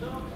どうも。